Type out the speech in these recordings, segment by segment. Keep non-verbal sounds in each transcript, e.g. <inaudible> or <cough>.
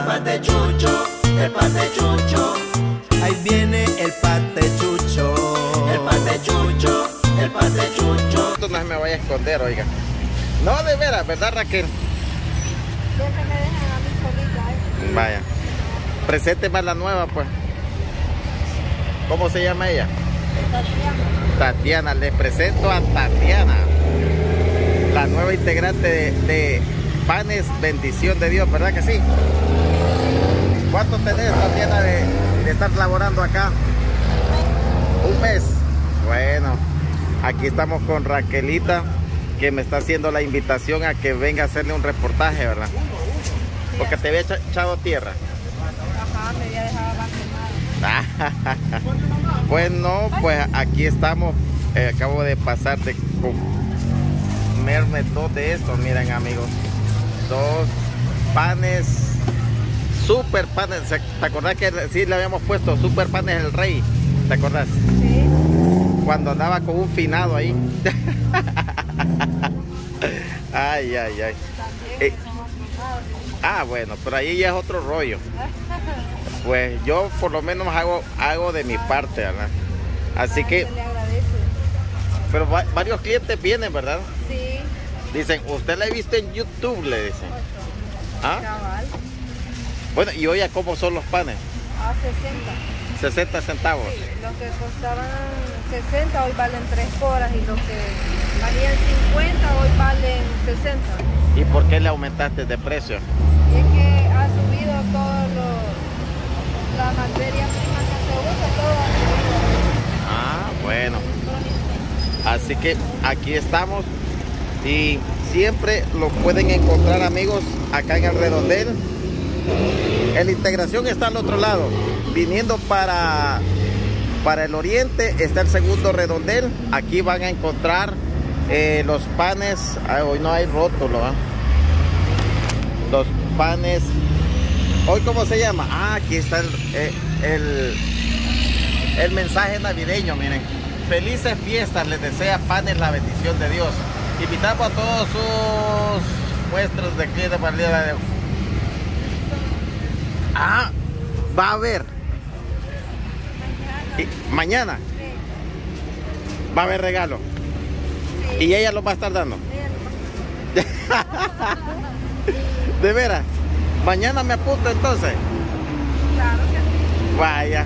El pate chucho, el pate chucho. Ahí viene el pate chucho. El pate chucho, el pate chucho. No se me vaya a esconder, oiga. No, de veras, ¿verdad, Raquel? Déjame dejar a mí solita, ¿eh? Vaya. Presente más la nueva, pues. ¿Cómo se llama ella? Tatiana. Tatiana. Les presento a Tatiana. La nueva integrante de, de Panes Bendición de Dios, ¿verdad que sí? ¿Cuánto tenés, Tatiana, de, de estar laborando acá? Un mes. Bueno, aquí estamos con Raquelita, que me está haciendo la invitación a que venga a hacerle un reportaje, ¿verdad? Porque te había echa- echado tierra. Ajá, me había dejado. <laughs> Pues no, pues aquí estamos. Eh, acabo de pasar de comerme dos de estos, miren amigos. Dos panes, super panes. ¿Se- ¿Te acordás que sí le habíamos puesto super panes el rey? ¿Te acordás? Sí. Cuando andaba con un finado ahí. <laughs> ay, ay, ay. Eh. Ah, bueno, pero ahí ya es otro rollo. Pues yo por lo menos hago, hago de mi parte, ¿verdad? Así que, agradece. pero va- varios clientes vienen, ¿verdad? Sí, Dicen, usted la he visto en YouTube, le dicen. ¿Ah? Bueno, y oye, ¿cómo son los panes? A 60. 60 centavos. Sí, los que costaban 60 hoy valen 3 horas y los que valían 50 hoy valen 60. ¿Y por qué le aumentaste de precio? Y es que ha subido todo lo, la materia prima que se usa, todo ha subido. Ah, bueno. Así que aquí estamos y siempre lo pueden encontrar amigos acá en el redondel. En la integración está al otro lado. Viniendo para, para el oriente está el segundo redondel. Aquí van a encontrar eh, los panes. hoy no hay rótulo. ¿ah? Los panes. ¿Hoy cómo se llama? Ah, aquí está el, eh, el, el mensaje navideño, miren. Felices fiestas, les desea Panes la bendición de Dios. Invitamos a todos sus muestros de clientes para el. Ah, va a haber. Mañana va a haber regalo. Y ella lo va a estar dando. <laughs> De veras. Mañana me apunto entonces. Claro que sí. Vaya,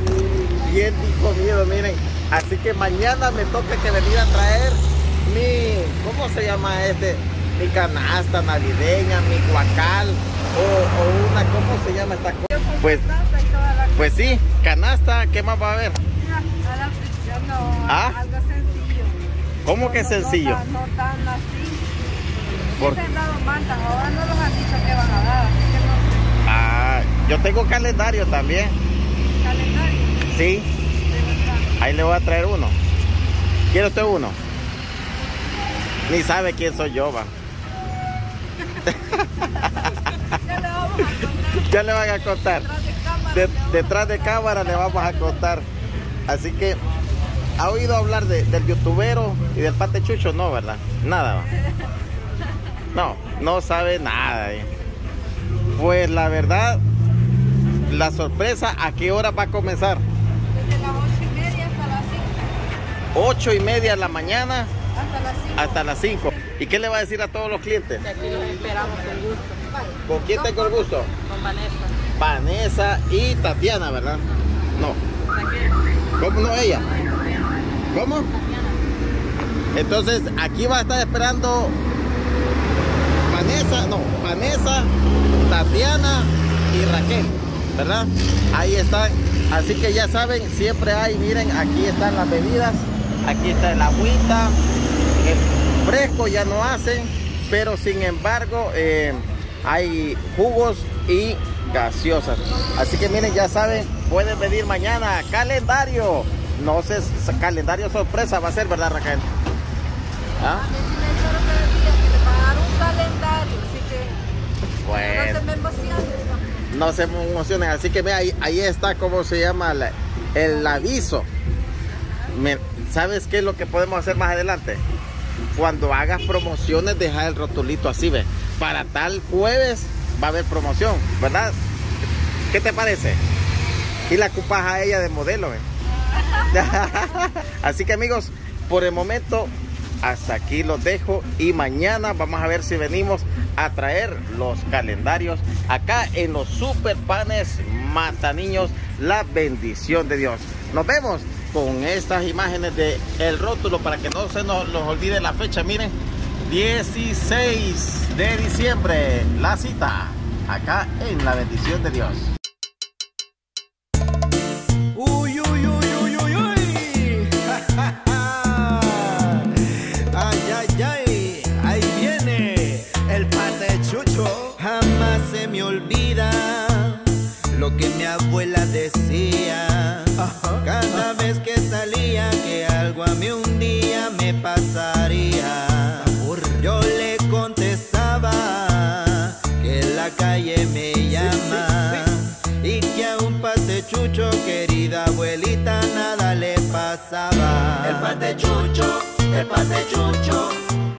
bien comido, miren. Así que mañana me toca que venir a traer mi, ¿cómo se llama este? Mi canasta navideña, mi guacal o, o una, ¿cómo se llama esta cosa? Pues, pues sí, canasta, ¿qué más va a haber? a la fricción, no, ¿Ah? algo sencillo. ¿Cómo que No, no sencillo? tan- No tan así. Por- Siempre han dado mantas, ahora no los han dicho que van a dar, así que no sé. Ah, yo tengo calendario también. Calendario, Sí, ahí le voy a traer uno. ¿Quiere usted uno? Ni sabe quién soy yo, va. <laughs> Ya le vamos a contar Ya le van a contar. detrás de cámara. Le vamos detrás de cámara le vamos a contar. Así que, ¿ha oído hablar de- del youtubero y del pate chucho? No, ¿verdad? Nada. No, no sabe nada. eh. Pues la verdad, la sorpresa, ¿a qué hora va a comenzar? Desde las ocho y media hasta las cinco. Ocho y media de la mañana Hasta las cinco. hasta las 5. ¿Y qué le va a decir a todos los clientes? Aquí los esperamos con gusto. ¿Con quién tengo el gusto? Con Vanessa. Vanessa y Tatiana, ¿verdad? No. ¿Cómo no ella? ¿Cómo? Entonces aquí va a estar esperando Vanessa, no, Vanessa, Tatiana y Raquel, ¿verdad? Ahí están. Así que ya saben, siempre hay, miren, aquí están las bebidas, aquí está el agüita, el fresco ya no hacen, pero sin embargo eh, hay jugos y gaseosas. Así que miren, ya saben, pueden venir mañana. Calendario. No sé, calendario sorpresa va a ser, ¿verdad, Raquel? ¿Ah? un calendario, así que Bueno. no se me emocionen. Así que mira, ahí, ahí está cómo se llama la- el aviso. Me- ¿Sabes qué es lo que podemos hacer más adelante? Cuando hagas promociones, deja el rotulito así, ve. Para tal jueves va a haber promoción, ¿verdad? ¿Qué te parece? Y la ocupas a ella de modelo, ¿eh? <laughs> Así que amigos, por el momento hasta aquí los dejo y mañana vamos a ver si venimos a traer los calendarios acá en los super panes mata niños la bendición de Dios nos vemos con estas imágenes de el rótulo para que no se nos, nos olvide la fecha miren 16 de diciembre la cita acá en la bendición de Dios Uy, uy, uy, uy, uy, uy. <laughs> Ay, ay, ay. Ahí viene el pate chucho. Jamás se me olvida lo que mi abuela decía. Cada vez que salía que algo a mí un día me pasaría. Calle me llama y que a un pate chucho, querida abuelita, nada le pasaba. El pate chucho, el pate chucho,